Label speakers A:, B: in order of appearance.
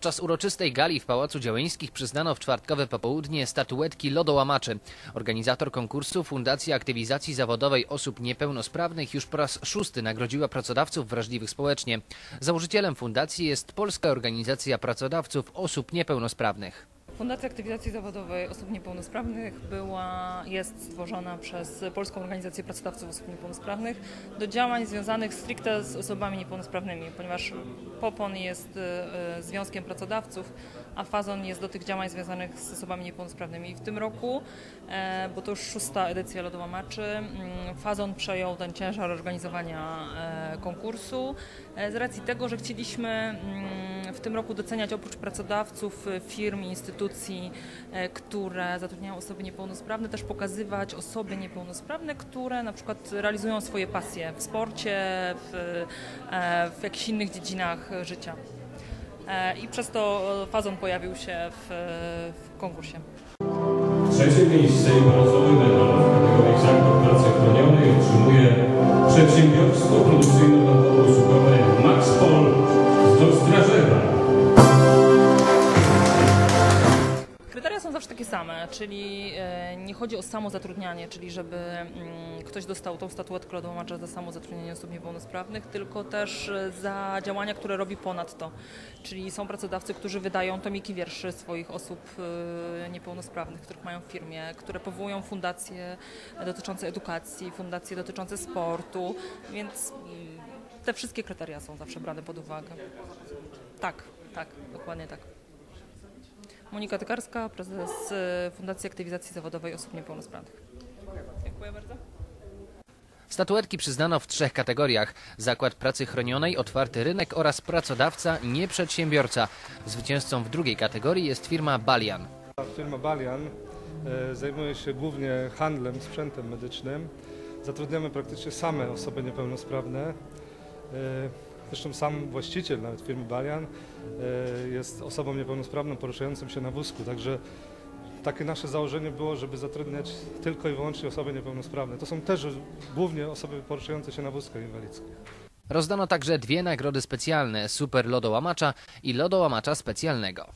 A: Podczas uroczystej gali w Pałacu Działeńskich przyznano w czwartkowe popołudnie statuetki lodołamaczy. Organizator konkursu Fundacja Aktywizacji Zawodowej Osób Niepełnosprawnych już po raz szósty nagrodziła pracodawców wrażliwych społecznie. Założycielem fundacji jest Polska Organizacja Pracodawców Osób Niepełnosprawnych.
B: Fundacja Aktywizacji Zawodowej Osób Niepełnosprawnych była, jest stworzona przez Polską Organizację Pracodawców Osób Niepełnosprawnych do działań związanych stricte z osobami niepełnosprawnymi, ponieważ POPON jest e, e, Związkiem Pracodawców, a FAZON jest do tych działań związanych z osobami niepełnosprawnymi. I w tym roku, e, bo to już szósta edycja Lodołamaczy, mm, FAZON przejął ten ciężar organizowania e, konkursu e, z racji tego, że chcieliśmy mm, w tym roku doceniać oprócz pracodawców, e, firm i instytucji, e, które zatrudniają osoby niepełnosprawne, też pokazywać osoby niepełnosprawne, które na przykład realizują swoje pasje w sporcie, w, e, w jakichś innych dziedzinach życia. E, I przez to Fazon pojawił się w, w konkursie.
C: Trzecie miejsce i brązowy medal w kategorii zakład pracy chronionej otrzymuje przedsiębiorstwo produkcyjno-usługowe
B: takie same, czyli e, nie chodzi o samozatrudnianie, czyli żeby mm, ktoś dostał tą statuetkę lodołamacza za samozatrudnienie osób niepełnosprawnych, tylko też e, za działania, które robi ponad to. Czyli są pracodawcy, którzy wydają tomiki wierszy swoich osób e, niepełnosprawnych, których mają w firmie, które powołują fundacje dotyczące edukacji, fundacje dotyczące sportu, więc mm, te wszystkie kryteria są zawsze brane pod uwagę. Tak, tak, dokładnie tak. Monika Tykarska, prezes e, Fundacji Aktywizacji Zawodowej Osób Niepełnosprawnych. Dziękuję bardzo.
A: Statuetki przyznano w trzech kategoriach: zakład pracy chronionej, otwarty rynek oraz pracodawca, nie przedsiębiorca. Zwycięzcą w drugiej kategorii jest firma Balian.
D: Firma Balian e, zajmuje się głównie handlem sprzętem medycznym. Zatrudniamy praktycznie same osoby niepełnosprawne. Zresztą sam właściciel nawet firmy Balian e, jest osobą niepełnosprawną poruszającą się na wózku, także takie nasze założenie było, żeby zatrudniać tylko i wyłącznie osoby niepełnosprawne. To są też głównie osoby poruszające się na wózkach inwalidzkich.
A: Rozdano także dwie nagrody specjalne: Super Lodołamacza i Lodołamacza Specjalnego.